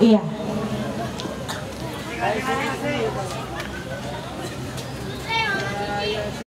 Yeah.